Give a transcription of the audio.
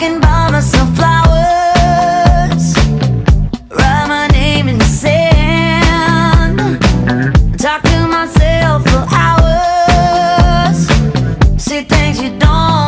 can buy myself flowers. Write my name in the sand. Talk to myself for hours. Say things you don't